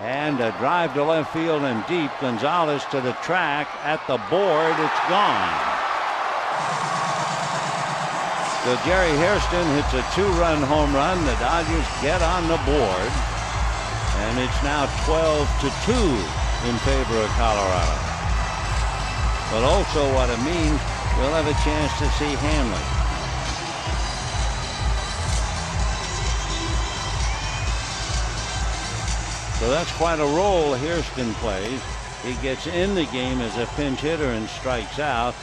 And a drive to left field and deep. Gonzalez to the track at the board. It's gone. So Jerry Hairston hits a two-run home run. The Dodgers get on the board. And it's now 12 to 2 in favor of Colorado. But also what it means, we'll have a chance to see Hanley. So that's quite a role Hairston plays. He gets in the game as a pinch hitter and strikes out.